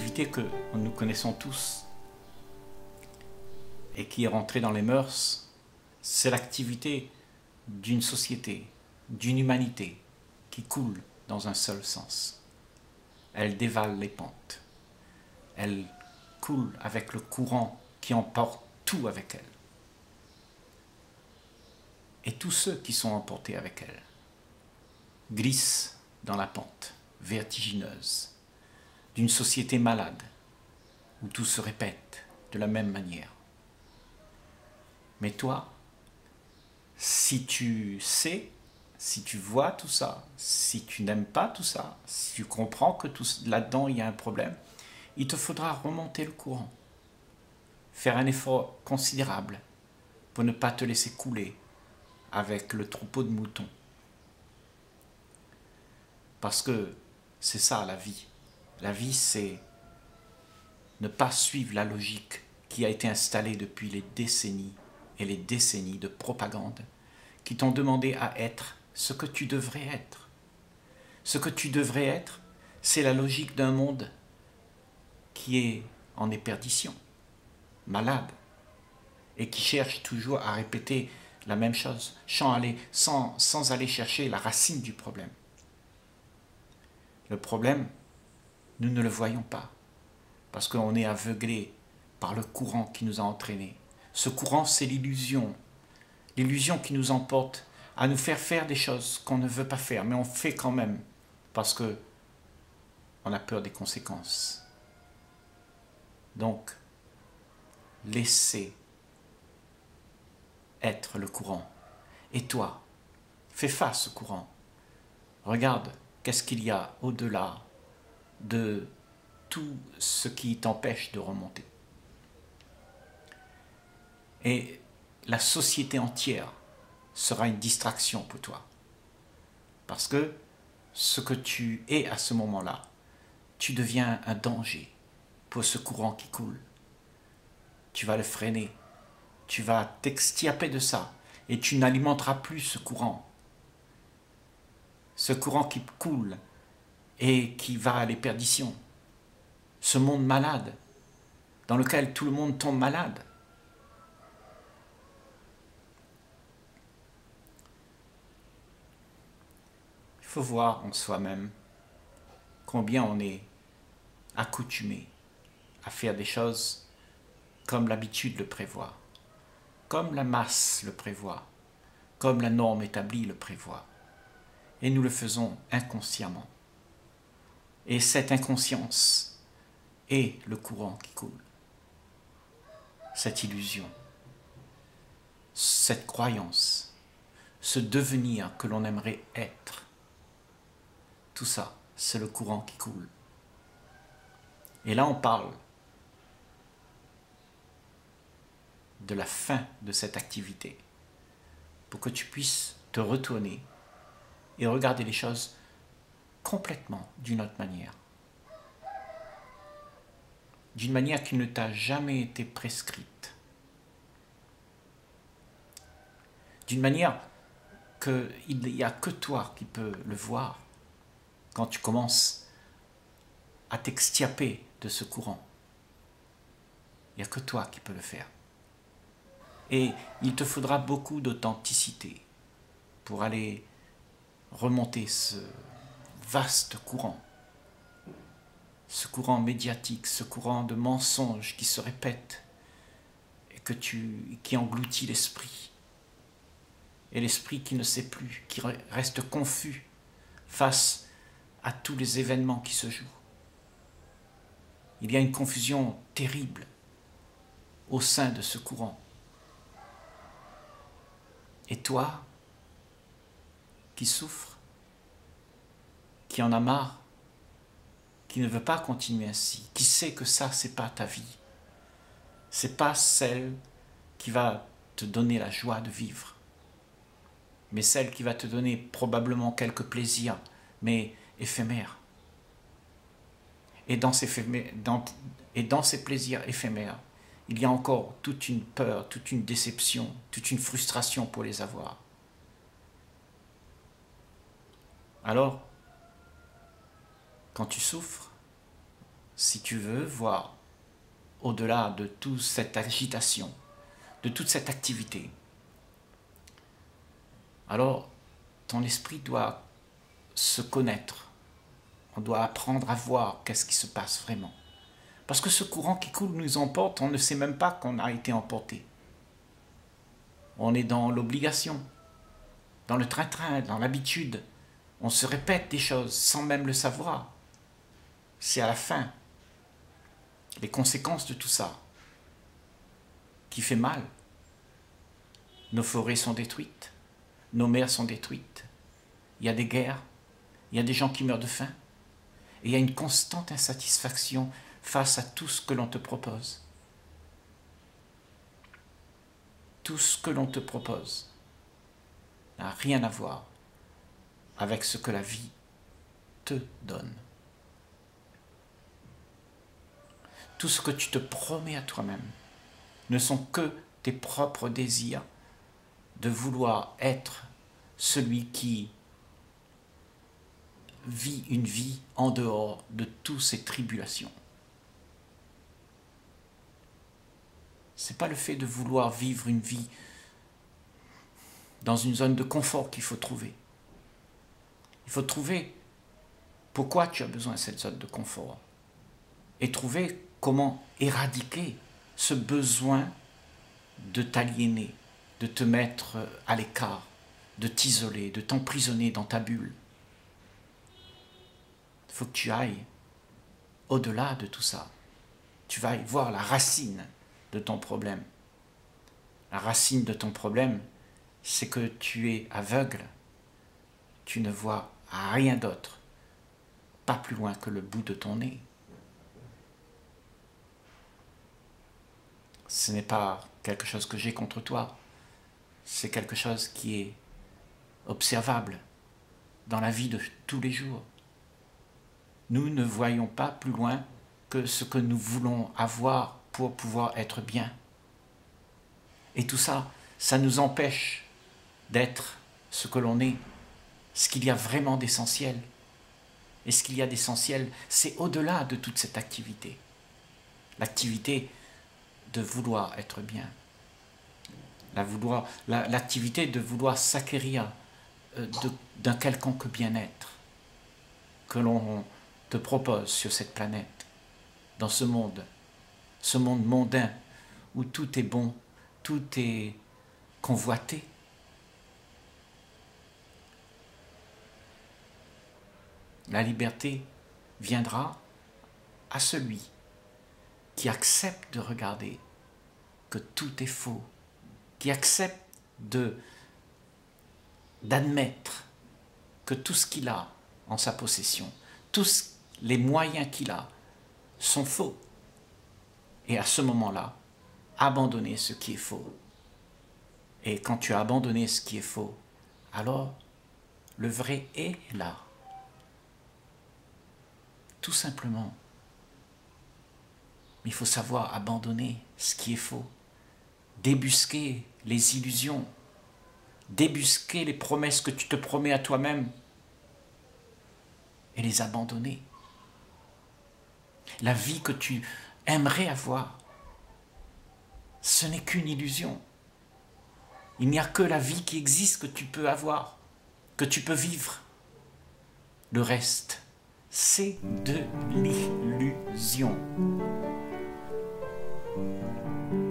que nous connaissons tous et qui est rentrée dans les mœurs, c'est l'activité d'une société, d'une humanité qui coule dans un seul sens. Elle dévale les pentes. Elle coule avec le courant qui emporte tout avec elle. Et tous ceux qui sont emportés avec elle glissent dans la pente vertigineuse d'une société malade où tout se répète de la même manière. Mais toi, si tu sais, si tu vois tout ça, si tu n'aimes pas tout ça, si tu comprends que là-dedans il y a un problème, il te faudra remonter le courant, faire un effort considérable pour ne pas te laisser couler avec le troupeau de moutons. Parce que c'est ça la vie. La vie, c'est ne pas suivre la logique qui a été installée depuis les décennies et les décennies de propagande qui t'ont demandé à être ce que tu devrais être. Ce que tu devrais être, c'est la logique d'un monde qui est en éperdition, malade, et qui cherche toujours à répéter la même chose, sans aller, chercher la racine du problème. Le problème, nous ne le voyons pas, parce qu'on est aveuglé par le courant qui nous a entraînés. Ce courant, c'est l'illusion, l'illusion qui nous emporte à nous faire faire des choses qu'on ne veut pas faire, mais on fait quand même, parce que on a peur des conséquences. Donc, laissez être le courant. Et toi, fais face au courant. Regarde qu'est-ce qu'il y a au-delà de tout ce qui t'empêche de remonter. Et la société entière sera une distraction pour toi. Parce que ce que tu es à ce moment-là, tu deviens un danger pour ce courant qui coule. Tu vas le freiner, tu vas t'extirper de ça et tu n'alimenteras plus ce courant. Ce courant qui coule et qui va à l'éperdition. Ce monde malade dans lequel tout le monde tombe malade. Il faut voir en soi-même combien on est accoutumé à faire des choses comme l'habitude le prévoit comme la masse le prévoit, comme la norme établie le prévoit. Et nous le faisons inconsciemment. Et cette inconscience est le courant qui coule. Cette illusion, cette croyance, ce devenir que l'on aimerait être, tout ça, c'est le courant qui coule. Et là, on parle de la fin de cette activité pour que tu puisses te retourner et regarder les choses complètement d'une autre manière. D'une manière qui ne t'a jamais été prescrite. D'une manière qu'il n'y a que toi qui peux le voir quand tu commences à t'extirper de ce courant. Il n'y a que toi qui peux le faire. Et il te faudra beaucoup d'authenticité pour aller remonter ce vaste courant, ce courant médiatique, ce courant de mensonges qui se répète et qui engloutit l'esprit. Et l'esprit qui ne sait plus, qui reste confus face à tous les événements qui se jouent. Il y a une confusion terrible au sein de ce courant. Et toi, qui souffres, qui en a marre, qui ne veut pas continuer ainsi, qui sait que ça, c'est pas ta vie, c'est pas celle qui va te donner la joie de vivre, mais celle qui va te donner probablement quelques plaisirs, mais éphémères. Et dans ces, et dans ces plaisirs éphémères, il y a encore toute une peur, toute une déception, toute une frustration pour les avoir. Alors, quand tu souffres, si tu veux voir au-delà de toute cette agitation, de toute cette activité, alors ton esprit doit se connaître. On doit apprendre à voir qu'est-ce qui se passe vraiment. Parce que ce courant qui coule nous emporte, on ne sait même pas qu'on a été emporté. On est dans l'obligation, dans le train-train, dans l'habitude. On se répète des choses sans même le savoir. C'est à la fin les conséquences de tout ça qui fait mal. Nos forêts sont détruites, nos mers sont détruites, il y a des guerres, il y a des gens qui meurent de faim, et il y a une constante insatisfaction face à tout ce que l'on te propose. Tout ce que l'on te propose n'a rien à voir avec ce que la vie te donne. Tout ce que tu te promets à toi-même ne sont que tes propres désirs de vouloir être celui qui vit une vie en dehors de toutes ces tribulations. Ce n'est pas le fait de vouloir vivre une vie dans une zone de confort qu'il faut trouver. Il faut trouver pourquoi tu as besoin de cette zone de confort et trouver comment éradiquer ce besoin de t'aliéner, de te mettre à l'écart, de t'isoler, de t'emprisonner dans ta bulle. Il faut que tu ailles au-delà de tout ça. Tu vas voir la racine de ton problème. La racine de ton problème, c'est que tu es aveugle. Tu ne vois rien d'autre, pas plus loin que le bout de ton nez. Ce n'est pas quelque chose que j'ai contre toi, c'est quelque chose qui est observable dans la vie de tous les jours. Nous ne voyons pas plus loin que ce que nous voulons avoir pour pouvoir être bien. Et tout ça, ça nous empêche d'être ce que l'on est, ce qu'il y a vraiment d'essentiel. Et ce qu'il y a d'essentiel, c'est au-delà de toute cette activité. L'activité de vouloir être bien. L'activité de vouloir s'acquérir euh, d'un quelconque bien-être que l'on te propose sur cette planète, dans ce monde, ce monde mondain où tout est bon, tout est convoité. La liberté viendra à celui qui accepte de regarder que tout est faux, qui accepte d'admettre que tout ce qu'il a en sa possession, tous les moyens qu'il a sont faux. Et à ce moment-là, abandonner ce qui est faux. Et quand tu as abandonné ce qui est faux, alors le vrai est là. Tout simplement. Mais il faut savoir abandonner ce qui est faux, débusquer les illusions, débusquer les promesses que tu te promets à toi-même et les abandonner. La vie que tu aimerais avoir, ce n'est qu'une illusion. Il n'y a que la vie qui existe que tu peux avoir, que tu peux vivre. Le reste, c'est de l'illusion. thank you